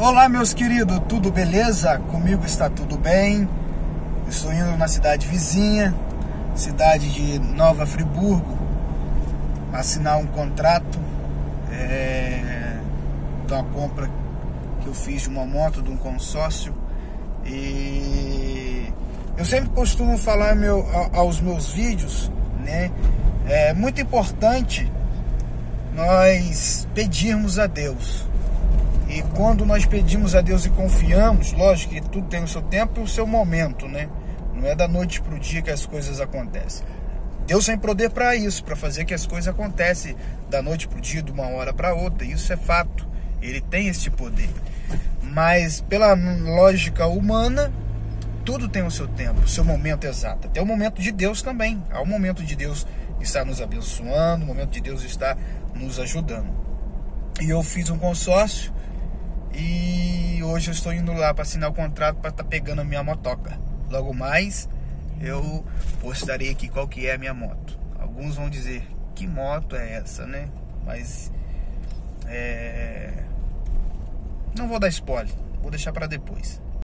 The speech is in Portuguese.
Olá, meus queridos, tudo beleza? Comigo está tudo bem. Estou indo na cidade vizinha, cidade de Nova Friburgo, assinar um contrato é, uma compra que eu fiz de uma moto, de um consórcio. E eu sempre costumo falar meu, aos meus vídeos, né? É muito importante nós pedirmos a Deus e quando nós pedimos a Deus e confiamos, lógico que tudo tem o seu tempo e o seu momento, né? Não é da noite para o dia que as coisas acontecem. Deus tem poder para isso, para fazer que as coisas acontecem da noite para o dia, de uma hora para outra. Isso é fato. Ele tem esse poder. Mas pela lógica humana, tudo tem o seu tempo, o seu momento exato. Até o momento de Deus também. Há o momento de Deus estar nos abençoando, o momento de Deus estar nos ajudando. E eu fiz um consórcio e hoje eu estou indo lá para assinar o contrato para estar tá pegando a minha motoca. Logo mais eu postarei aqui qual que é a minha moto. Alguns vão dizer que moto é essa, né? Mas é... não vou dar spoiler, vou deixar para depois.